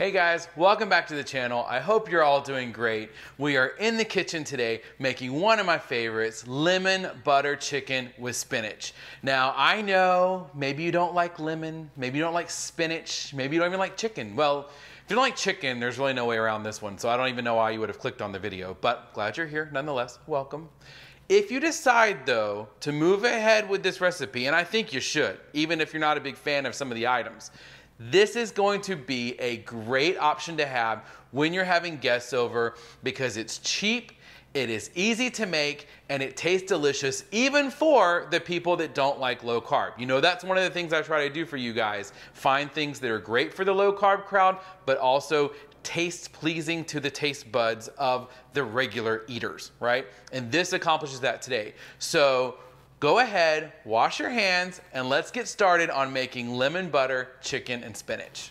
Hey guys, welcome back to the channel. I hope you're all doing great. We are in the kitchen today making one of my favorites, lemon butter chicken with spinach. Now, I know maybe you don't like lemon, maybe you don't like spinach, maybe you don't even like chicken. Well, if you don't like chicken, there's really no way around this one, so I don't even know why you would have clicked on the video, but glad you're here nonetheless. Welcome. If you decide though to move ahead with this recipe, and I think you should, even if you're not a big fan of some of the items, this is going to be a great option to have when you're having guests over because it's cheap, it is easy to make, and it tastes delicious even for the people that don't like low carb. You know, that's one of the things I try to do for you guys. Find things that are great for the low carb crowd, but also taste pleasing to the taste buds of the regular eaters, right? And this accomplishes that today. So Go ahead, wash your hands, and let's get started on making lemon butter chicken and spinach.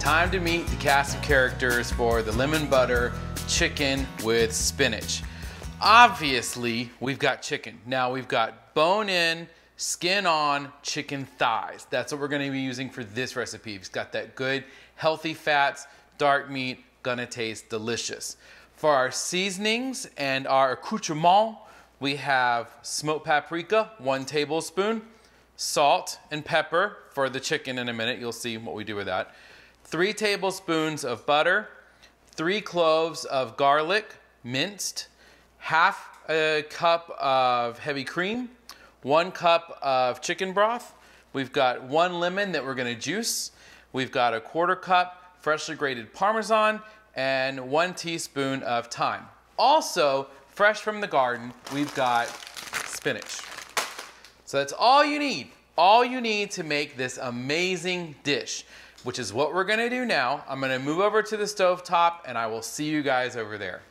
Time to meet the cast of characters for the lemon butter chicken with spinach. Obviously, we've got chicken. Now we've got bone in, skin on chicken thighs. That's what we're gonna be using for this recipe. It's got that good healthy fats, dark meat, gonna taste delicious. For our seasonings and our accoutrement, we have smoked paprika, one tablespoon, salt and pepper for the chicken in a minute. You'll see what we do with that. Three tablespoons of butter, three cloves of garlic, minced, half a cup of heavy cream, one cup of chicken broth. We've got one lemon that we're gonna juice. We've got a quarter cup freshly grated Parmesan, and one teaspoon of thyme. Also, fresh from the garden, we've got spinach. So that's all you need. All you need to make this amazing dish, which is what we're gonna do now. I'm gonna move over to the stove top and I will see you guys over there.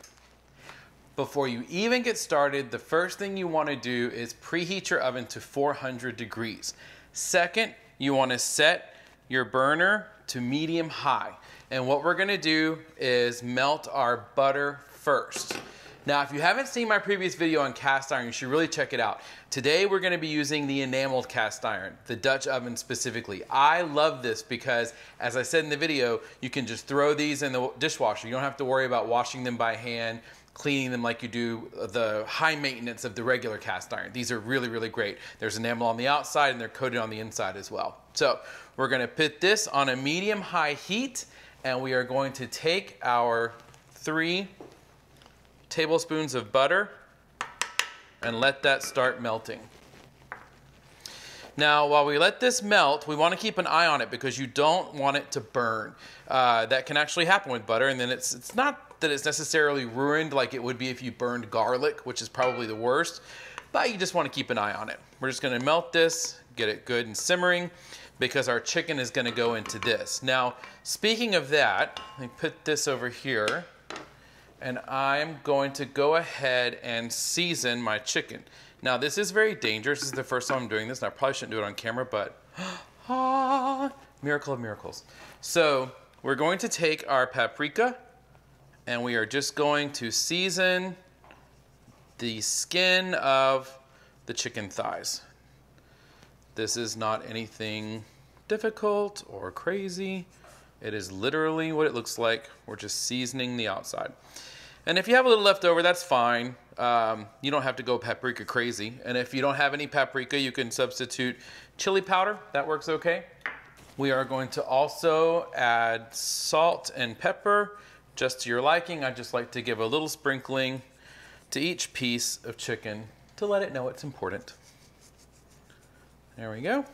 Before you even get started, the first thing you wanna do is preheat your oven to 400 degrees. Second, you wanna set your burner to medium high. And what we're gonna do is melt our butter first. Now, if you haven't seen my previous video on cast iron, you should really check it out. Today, we're gonna be using the enameled cast iron, the Dutch oven specifically. I love this because, as I said in the video, you can just throw these in the dishwasher. You don't have to worry about washing them by hand, cleaning them like you do the high maintenance of the regular cast iron. These are really, really great. There's enamel on the outside and they're coated on the inside as well. So we're gonna put this on a medium high heat and we are going to take our three tablespoons of butter and let that start melting. Now, while we let this melt, we want to keep an eye on it because you don't want it to burn. Uh, that can actually happen with butter, and then it's, it's not that it's necessarily ruined like it would be if you burned garlic, which is probably the worst, but you just want to keep an eye on it. We're just going to melt this, get it good and simmering because our chicken is going to go into this. Now, speaking of that, let me put this over here, and I'm going to go ahead and season my chicken. Now, this is very dangerous. This is the first time I'm doing this, and I probably shouldn't do it on camera, but ah, miracle of miracles. So, we're going to take our paprika, and we are just going to season the skin of the chicken thighs. This is not anything difficult or crazy. It is literally what it looks like. We're just seasoning the outside. And if you have a little left over, that's fine. Um, you don't have to go paprika crazy. And if you don't have any paprika, you can substitute chili powder. That works okay. We are going to also add salt and pepper just to your liking. I just like to give a little sprinkling to each piece of chicken to let it know it's important. There we go.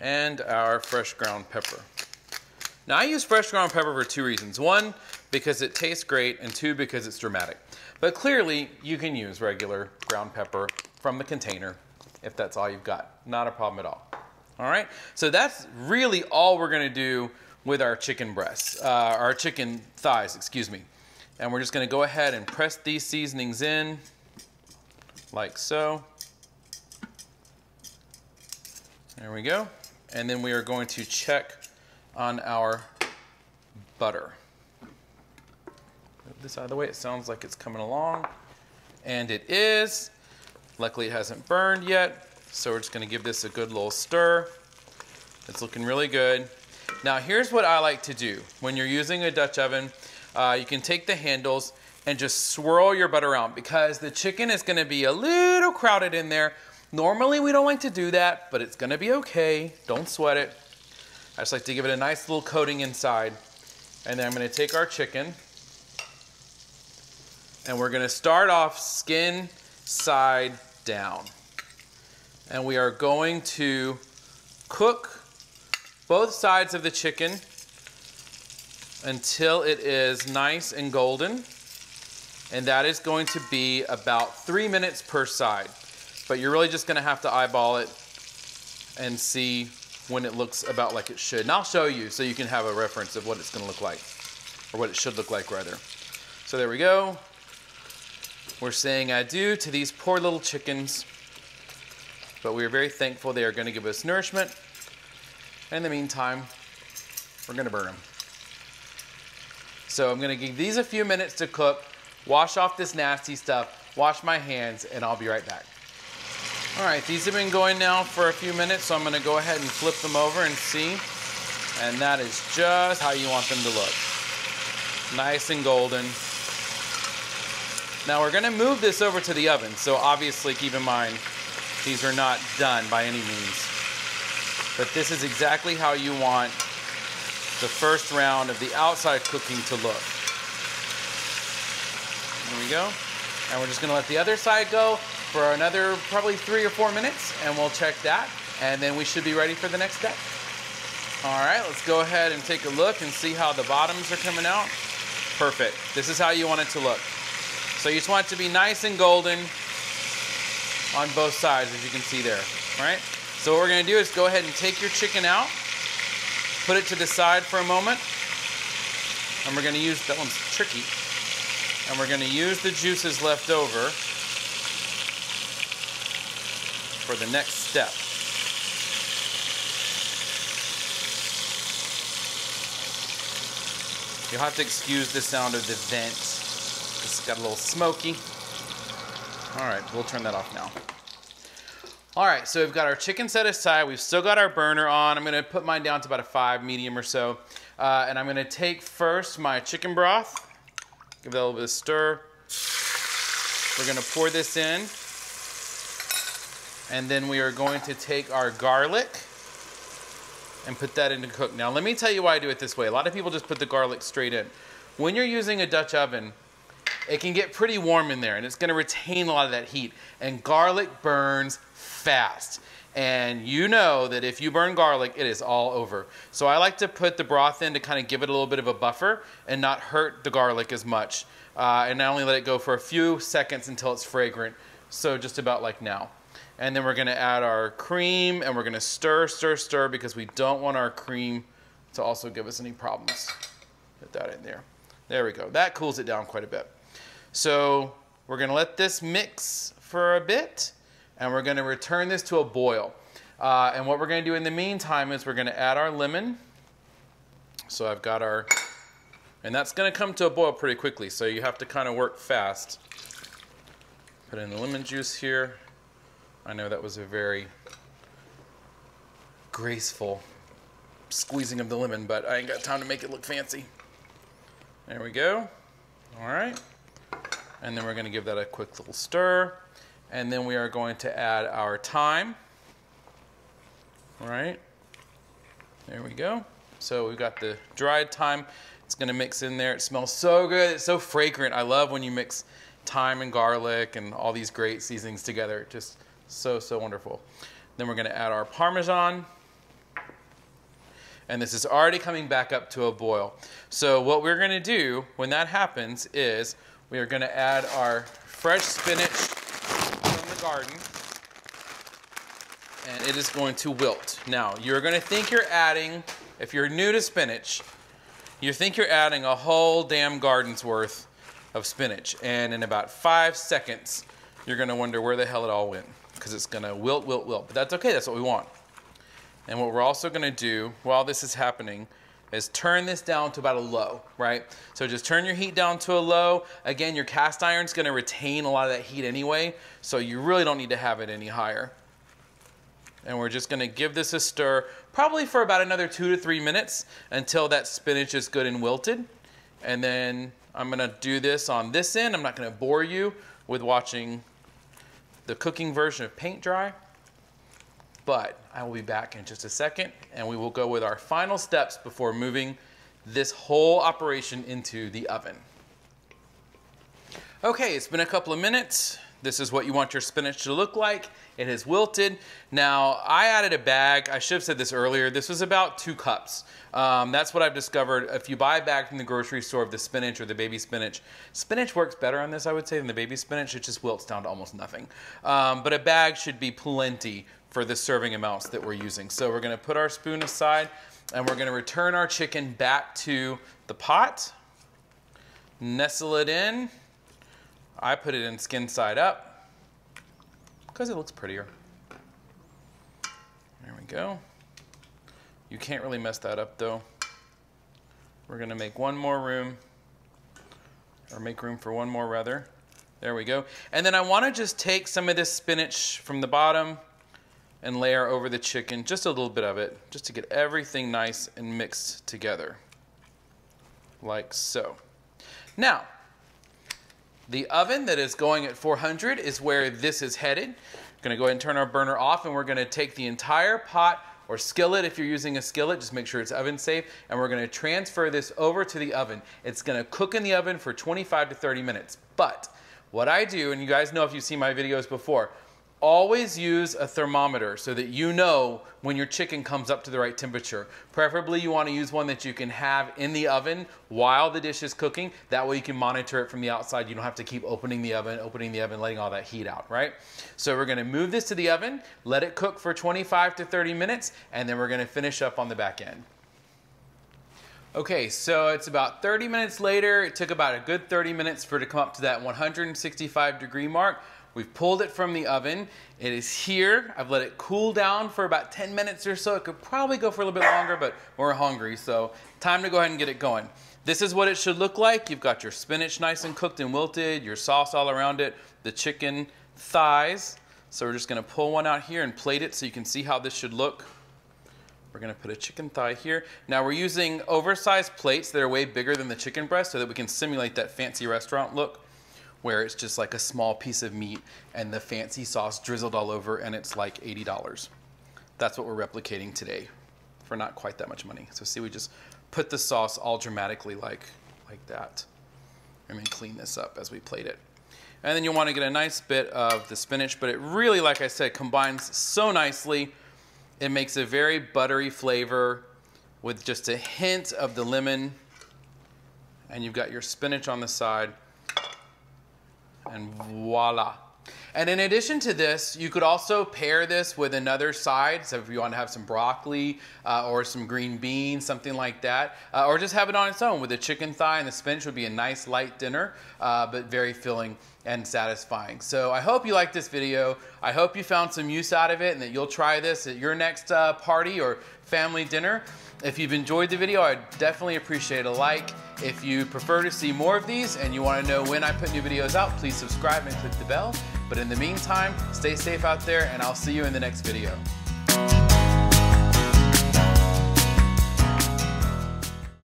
And our fresh ground pepper. Now I use fresh ground pepper for two reasons. One, because it tastes great, and two, because it's dramatic. But clearly, you can use regular ground pepper from the container if that's all you've got. Not a problem at all. All right, so that's really all we're gonna do with our chicken breasts, uh, our chicken thighs, excuse me. And we're just gonna go ahead and press these seasonings in like so. There we go. And then we are going to check on our butter. Move this out of the way. It sounds like it's coming along. And it is. Luckily it hasn't burned yet, so we're just gonna give this a good little stir. It's looking really good. Now here's what I like to do. When you're using a Dutch oven, uh, you can take the handles and just swirl your butter around because the chicken is gonna be a little crowded in there. Normally we don't like to do that, but it's gonna be okay. Don't sweat it. I just like to give it a nice little coating inside. And then I'm gonna take our chicken and we're gonna start off skin side down. And we are going to cook both sides of the chicken until it is nice and golden. And that is going to be about three minutes per side. But you're really just gonna have to eyeball it and see when it looks about like it should. And I'll show you so you can have a reference of what it's gonna look like, or what it should look like rather. So there we go. We're saying adieu to these poor little chickens, but we are very thankful they are gonna give us nourishment. In the meantime, we're gonna burn them. So I'm gonna give these a few minutes to cook, wash off this nasty stuff, wash my hands, and I'll be right back. All right, these have been going now for a few minutes, so I'm gonna go ahead and flip them over and see. And that is just how you want them to look. Nice and golden. Now we're gonna move this over to the oven, so obviously keep in mind, these are not done by any means. But this is exactly how you want the first round of the outside cooking to look. There we go. And we're just gonna let the other side go for another probably three or four minutes and we'll check that and then we should be ready for the next step. All right, let's go ahead and take a look and see how the bottoms are coming out. Perfect. This is how you want it to look. So you just want it to be nice and golden on both sides as you can see there, right? So what we're gonna do is go ahead and take your chicken out, put it to the side for a moment, and we're gonna use, that one's tricky, and we're gonna use the juices left over for the next step. You'll have to excuse the sound of the vent. It's got a little smoky. All right, we'll turn that off now. All right, so we've got our chicken set aside. We've still got our burner on. I'm gonna put mine down to about a five medium or so. Uh, and I'm gonna take first my chicken broth, give that a little bit of stir. We're gonna pour this in. And then we are going to take our garlic and put that into cook. Now, let me tell you why I do it this way. A lot of people just put the garlic straight in. When you're using a Dutch oven, it can get pretty warm in there and it's gonna retain a lot of that heat. And garlic burns fast. And you know that if you burn garlic, it is all over. So I like to put the broth in to kind of give it a little bit of a buffer and not hurt the garlic as much. Uh, and I only let it go for a few seconds until it's fragrant. So just about like now. And then we're gonna add our cream and we're gonna stir, stir, stir because we don't want our cream to also give us any problems. Put that in there. There we go. That cools it down quite a bit. So we're gonna let this mix for a bit and we're gonna return this to a boil. Uh, and what we're gonna do in the meantime is we're gonna add our lemon. So I've got our, and that's gonna come to a boil pretty quickly, so you have to kind of work fast. Put in the lemon juice here. I know that was a very graceful squeezing of the lemon, but I ain't got time to make it look fancy. There we go. All right. And then we're gonna give that a quick little stir. And then we are going to add our thyme. All right. There we go. So we've got the dried thyme. It's gonna mix in there. It smells so good. It's so fragrant. I love when you mix thyme and garlic and all these great seasonings together. Just so, so wonderful. Then we're gonna add our Parmesan. And this is already coming back up to a boil. So what we're gonna do when that happens is we are gonna add our fresh spinach from the garden and it is going to wilt. Now, you're gonna think you're adding, if you're new to spinach, you think you're adding a whole damn garden's worth of spinach. And in about five seconds, you're gonna wonder where the hell it all went because it's gonna wilt, wilt, wilt. But that's okay, that's what we want. And what we're also gonna do while this is happening is turn this down to about a low, right? So just turn your heat down to a low. Again, your cast iron's gonna retain a lot of that heat anyway, so you really don't need to have it any higher. And we're just gonna give this a stir, probably for about another two to three minutes until that spinach is good and wilted. And then I'm gonna do this on this end. I'm not gonna bore you with watching the cooking version of paint dry, but I will be back in just a second and we will go with our final steps before moving this whole operation into the oven. Okay, it's been a couple of minutes. This is what you want your spinach to look like. It has wilted. Now, I added a bag. I should have said this earlier. This was about two cups. Um, that's what I've discovered. If you buy a bag from the grocery store of the spinach or the baby spinach, spinach works better on this, I would say, than the baby spinach. It just wilts down to almost nothing. Um, but a bag should be plenty for the serving amounts that we're using. So we're gonna put our spoon aside and we're gonna return our chicken back to the pot, nestle it in. I put it in skin side up because it looks prettier. There we go. You can't really mess that up though. We're gonna make one more room, or make room for one more rather. There we go. And then I wanna just take some of this spinach from the bottom and layer over the chicken, just a little bit of it, just to get everything nice and mixed together, like so. Now, the oven that is going at 400 is where this is headed. We're gonna go ahead and turn our burner off and we're gonna take the entire pot or skillet if you're using a skillet, just make sure it's oven safe, and we're gonna transfer this over to the oven. It's gonna cook in the oven for 25 to 30 minutes. But what I do, and you guys know if you've seen my videos before, Always use a thermometer so that you know when your chicken comes up to the right temperature. Preferably you want to use one that you can have in the oven while the dish is cooking. That way you can monitor it from the outside. You don't have to keep opening the oven, opening the oven, letting all that heat out, right? So we're going to move this to the oven, let it cook for 25 to 30 minutes, and then we're going to finish up on the back end. Okay, so it's about 30 minutes later. It took about a good 30 minutes for it to come up to that 165 degree mark. We've pulled it from the oven. It is here. I've let it cool down for about 10 minutes or so. It could probably go for a little bit longer, but we're hungry, so time to go ahead and get it going. This is what it should look like. You've got your spinach nice and cooked and wilted, your sauce all around it, the chicken thighs. So we're just gonna pull one out here and plate it so you can see how this should look. We're gonna put a chicken thigh here. Now we're using oversized plates that are way bigger than the chicken breast so that we can simulate that fancy restaurant look where it's just like a small piece of meat and the fancy sauce drizzled all over and it's like $80. That's what we're replicating today for not quite that much money. So see, we just put the sauce all dramatically like, like that. And then clean this up as we plate it. And then you want to get a nice bit of the spinach, but it really, like I said, combines so nicely. It makes a very buttery flavor with just a hint of the lemon. And you've got your spinach on the side and voila. And in addition to this, you could also pair this with another side. So if you want to have some broccoli uh, or some green beans, something like that, uh, or just have it on its own with a chicken thigh and the spinach would be a nice light dinner, uh, but very filling and satisfying. So I hope you liked this video. I hope you found some use out of it and that you'll try this at your next uh, party or family dinner. If you've enjoyed the video, I'd definitely appreciate a like. If you prefer to see more of these and you want to know when I put new videos out, please subscribe and click the bell. But in the meantime, stay safe out there and I'll see you in the next video.